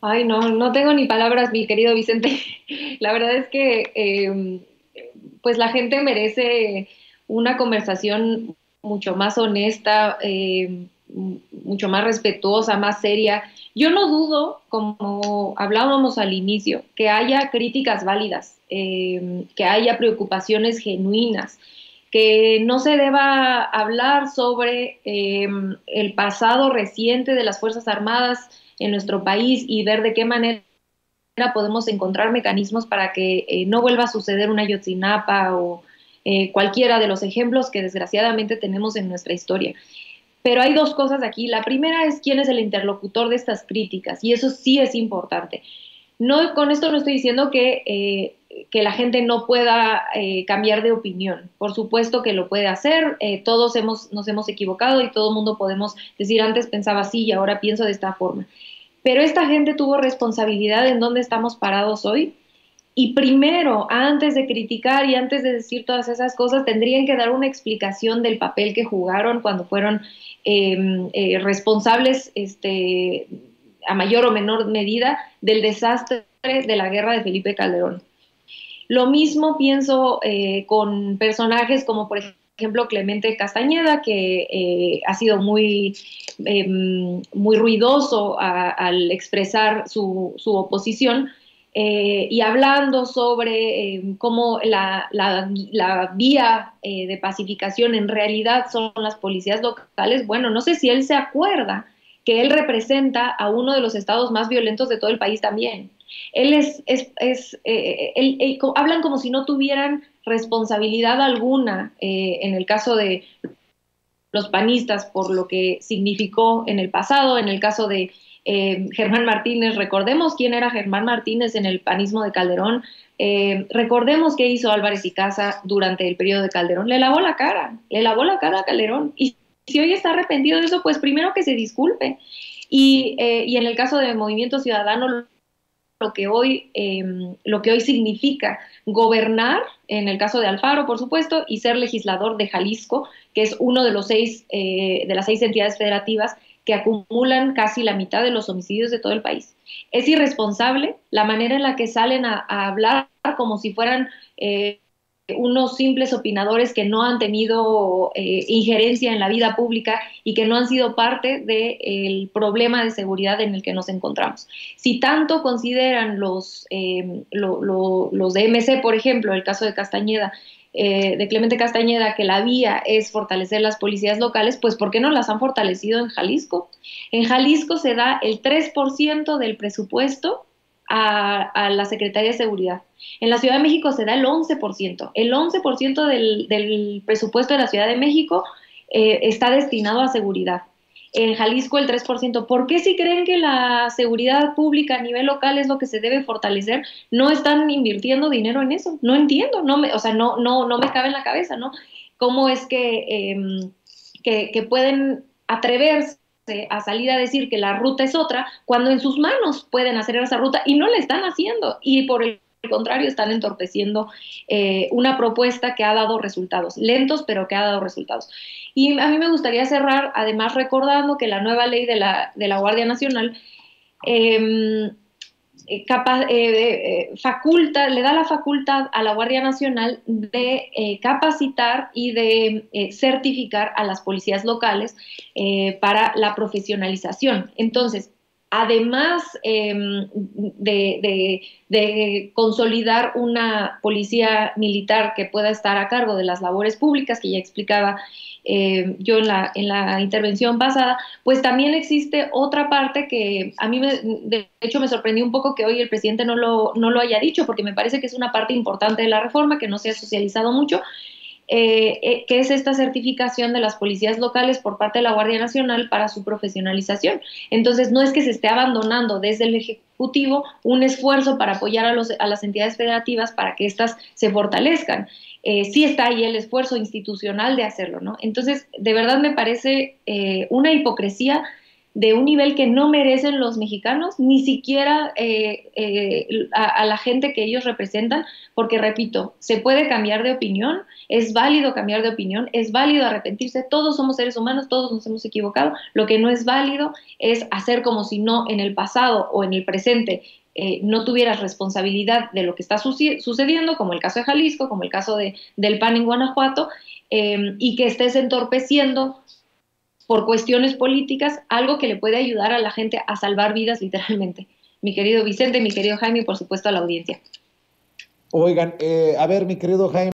Ay, no, no tengo ni palabras, mi querido Vicente. La verdad es que em, pues la gente merece una conversación mucho más honesta, em, mucho más respetuosa, más seria. Yo no dudo, como hablábamos al inicio, que haya críticas válidas, em, que haya preocupaciones genuinas, que no se deba hablar sobre el pasado reciente de las Fuerzas Armadas en nuestro país y ver de qué manera podemos encontrar mecanismos para que eh, no vuelva a suceder una Yotzinapa o eh, cualquiera de los ejemplos que desgraciadamente tenemos en nuestra historia. Pero hay dos cosas aquí. La primera es quién es el interlocutor de estas críticas y eso sí es importante. No, con esto no estoy diciendo que, eh, que la gente no pueda cambiar de opinión. Por supuesto que lo puede hacer. todos hemos, nos hemos equivocado y todo el mundo podemos decir antes pensaba así y ahora pienso de esta forma. Pero esta gente tuvo responsabilidad en dónde estamos parados hoy. Y primero, antes de criticar y antes de decir todas esas cosas, tendrían que dar una explicación del papel que jugaron cuando fueron em, eh, responsables este, a mayor o menor medida del desastre de la guerra de Felipe Calderón. Lo mismo pienso eh, con personajes como por ejemplo Clemente Castañeda, que eh, ha sido muy, em, muy ruidoso al expresar su, oposición eh, y hablando sobre em, cómo la, la vía eh, de pacificación en realidad son las policías locales. Bueno, no sé si él se acuerda que él representa a uno de los estados más violentos de todo el país también. Él es, es, es eh, hablan como si no tuvieran responsabilidad alguna eh, en el caso de los panistas por lo que significó en el pasado, en el caso de eh, Germán Martínez, recordemos quién era Germán Martínez en el panismo de Calderón, recordemos qué hizo Álvarez y Casa durante el periodo de Calderón, le lavó la cara, le lavó la cara a Calderón. Y si hoy está arrepentido de eso, pues primero que se disculpe. Y, y en el caso de Movimiento Ciudadano, lo que hoy, em, lo que hoy significa gobernar, en el caso de Alfaro, por supuesto, y ser legislador de Jalisco, que es uno de los seis, eh, de las seis entidades federativas que acumulan casi la mitad de los homicidios de todo el país. Es irresponsable la manera en la que salen a, hablar como si fueran eh, unos simples opinadores que no han tenido eh, injerencia en la vida pública y que no han sido parte del problema de seguridad en el que nos encontramos. Si tanto consideran los, eh, los de MC, por ejemplo, el caso de Castañeda, eh, de Clemente Castañeda, que la vía es fortalecer las policías locales, pues ¿por qué no las han fortalecido en Jalisco? En Jalisco se da el 3% del presupuesto a, la Secretaría de Seguridad. En la Ciudad de México se da el 11%. El 11% del, del presupuesto de la Ciudad de México eh, está destinado a seguridad. En Jalisco el 3%. ¿Por qué si creen que la seguridad pública a nivel local es lo que se debe fortalecer, no están invirtiendo dinero en eso? No entiendo, no me, o sea, no, no, no me cabe en la cabeza, ¿no? ¿Cómo es que, em, que, que pueden atreverse a salir a decir que la ruta es otra, cuando en sus manos pueden hacer esa ruta y no la están haciendo. Y por el contrario, están entorpeciendo eh, una propuesta que ha dado resultados, lentos, pero que ha dado resultados. Y a mí me gustaría cerrar, además, recordando que la nueva ley de la, de la Guardia Nacional eh, eh, eh, eh, faculta, le da la facultad a la Guardia Nacional de capacitar y de certificar a las policías locales para la profesionalización. Entonces, además em, de, consolidar una policía militar que pueda estar a cargo de las labores públicas, que ya explicaba eh, yo en la, en la intervención pasada, pues también existe otra parte que a mí, me, de hecho, me sorprendió un poco que hoy el presidente no lo, no lo haya dicho, porque me parece que es una parte importante de la reforma que no se ha socializado mucho, eh, eh, que es esta certificación de las policías locales por parte de la Guardia Nacional para su profesionalización. Entonces, no es que se esté abandonando desde el Ejecutivo un esfuerzo para apoyar a, los, las entidades federativas para que éstas se fortalezcan. Eh, sí está ahí el esfuerzo institucional de hacerlo, ¿no? Entonces, de verdad me parece una hipocresía de un nivel que no merecen los mexicanos, ni siquiera eh, eh, a, a, la gente que ellos representan, porque repito, se puede cambiar de opinión, es válido cambiar de opinión, es válido arrepentirse, todos somos seres humanos, todos nos hemos equivocado, lo que no es válido es hacer como si no en el pasado o en el presente eh, no tuvieras responsabilidad de lo que está sucediendo, como el caso de Jalisco, como el caso de, del PAN en Guanajuato, eh, y que estés entorpeciendo por cuestiones políticas, algo que le puede ayudar a la gente a salvar vidas literalmente. Mi querido Vicente, mi querido Jaime y por supuesto a la audiencia. Oigan, eh, a ver, mi querido Jaime.